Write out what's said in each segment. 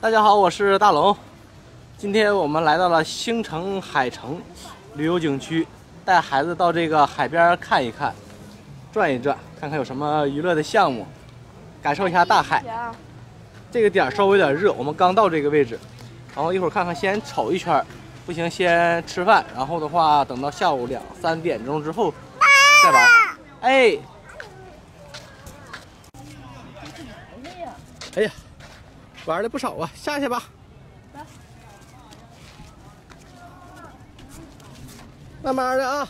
大家好，我是大龙。今天我们来到了星城海城旅游景区，带孩子到这个海边看一看，转一转，看看有什么娱乐的项目，感受一下大海。这个点儿稍微有点热，我们刚到这个位置，然后一会儿看看，先瞅一圈，不行先吃饭，然后的话等到下午两三点钟之后再玩。哎，哎呀，玩的不少啊，下去吧。慢慢的啊。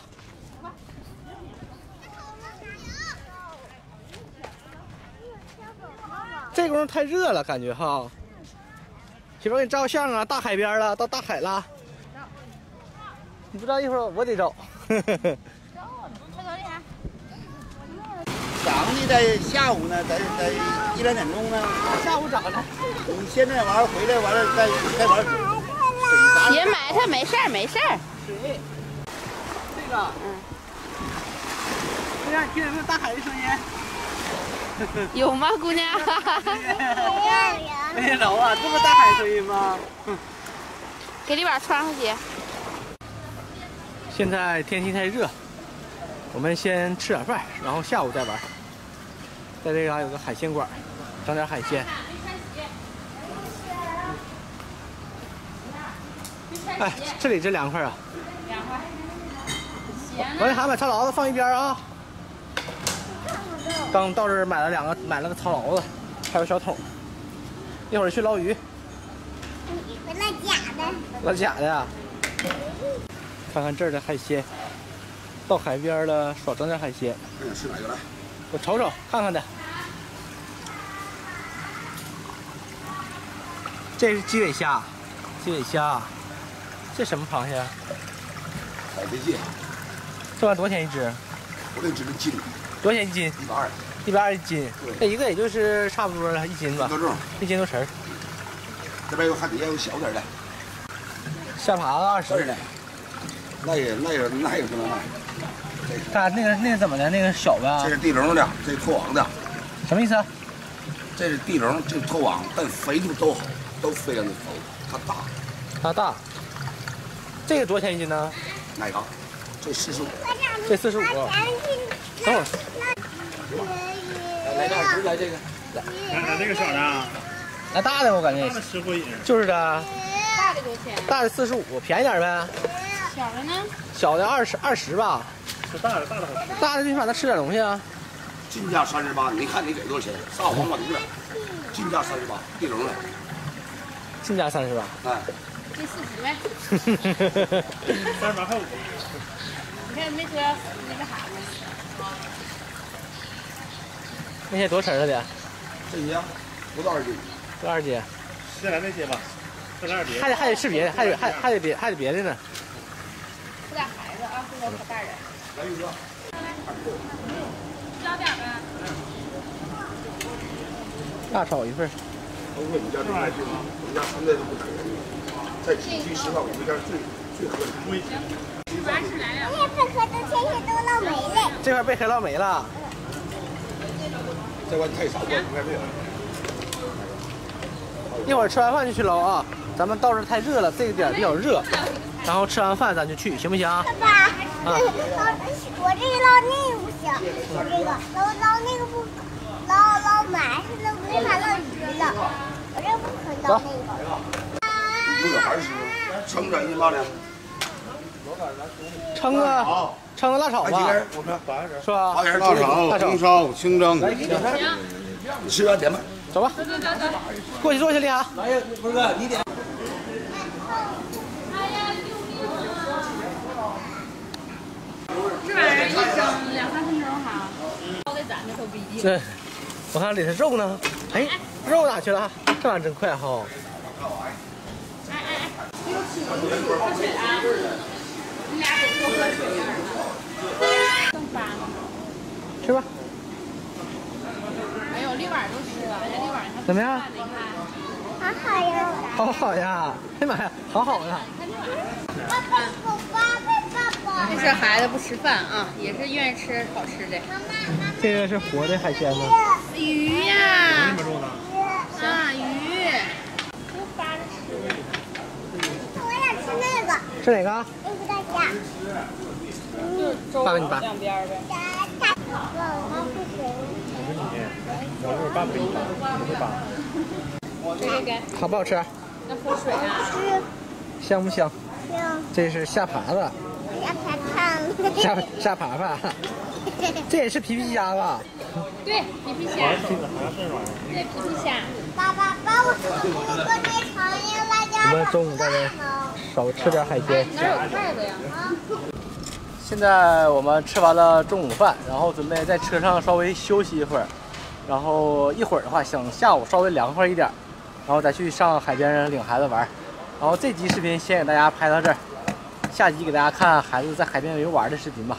这功夫太热了，感觉哈。媳妇，给你照相啊！大海边了，到大海了。你不知道一会儿我得照。涨的在下午呢，在在一两点钟呢。下午咋了。你现在完了回来完了再再玩。别埋汰，没事儿没事儿。水。这个。嗯。这样听有没有大海的声音？有吗，姑娘？没有啊，这么大海声音吗？给你把穿上鞋。现在天气太热，我们先吃点饭，然后下午再玩。在这嘎有个海鲜馆，整点海鲜。哎，这里这凉快啊！凉快。我那还把操劳子放一边啊。刚到这儿买了两个，买了个操劳子，还有小桶。一会儿去捞鱼。捞假的。捞假的。看看这儿的海鲜。到海边了，少整点海鲜。嗯，是哪个来？我瞅瞅，看看的。这是鸡尾虾，鸡尾虾。这什么螃蟹？海飞蟹。这玩意多少钱一只？我这只是斤。多少钱一斤？一百二。一百二一斤。这一个也就是差不多了，一斤吧。多重？一斤多沉。这边有海底下有小点的。虾爬子二十。那也那也那也不能卖。看那个那个怎么的？那个小的。这是地笼的，这是拖网的。什么意思？这是地笼，这是拖网，但肥度都好，都非常的肥，它大。它大。这个多少钱一斤呢？哪个？这四十五。这四十五。等会儿。来点儿，来这个。来来这个小的。来大的，我感觉。大的吃。就是的。大的多少钱？大的四十五，便宜点呗。小的呢？小的二十二十吧。吃大的，大的好吃。大的最起码能吃点东西啊。进价三十八，你看你给多少钱？上黄瓜犊了。进价三十八，地笼的。进价三十八。哎。进四十呗。三十八块五。你看没说那个啥吗？那些多沉了的？这些不到二斤。不二斤。先来那些吧，再来点别的。还得还得吃别的，还得还还得别还得别的呢。不带孩子啊，不能可大人。来一个。加点呗。大炒一份。包括你家这玩意吗？我们家从来都不可以。在景区吃饭，我们家最最合理。完事来了。这都天天都捞没了。这块贝壳捞没了。这块太少了，应该没有。一会儿吃完饭就去捞啊！咱们到这太热了，这个点比较热。然后吃完饭咱就去，行不行？爸爸。啊。我这个捞那个不行，我这个捞捞那个不捞捞埋是捞没法捞鱼了，我这不可捞那个。有小孩吃，撑着一妈的。蛏子，蛏子辣炒吧，是吧？花园辣炒、红烧、清蒸。你吃完点吧。走吧。过去坐去，丽霞。来呀，辉哥，你点。这玩意儿一蒸两三分钟哈，烧的咱这都不一定。这，我看里头肉呢？哎，肉哪去了？这玩意儿真快哈。哎哎哎，有水，喝水啊！你俩得多喝水。吃吧。哎呦，立碗都吃了，人家立碗还怎么样？好好呀。好好呀！哎呀妈呀，好好呀！爸爸，爸爸，爸爸。这是孩子不吃饭啊，也是愿意吃好吃的。这个是活的海鲜吗？鱼呀，啊，鱼。吃。个。吃哪个？嗯，你爸。两边呗。不。我你，我一会爸扒给你，会。好不好吃？要喝水啊。香不香？香。这是下爬子。下要子。下下。爬爬。这也是皮皮虾吧？对，皮皮好虾。对皮皮虾。爸爸帮我煮个这长烟辣椒我们中午少吃点海鲜。哪有筷子呀？现在我们吃完了中午饭，然后准备在车上稍微休息一会儿，然后一会儿的话想下午稍微凉快一点，然后再去上海边领孩子玩。然后这集视频先给大家拍到这儿，下集给大家看孩子在海边游玩的视频吧。